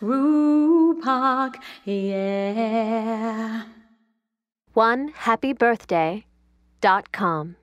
Roo Rupak, yeah. One happy birthday dot com.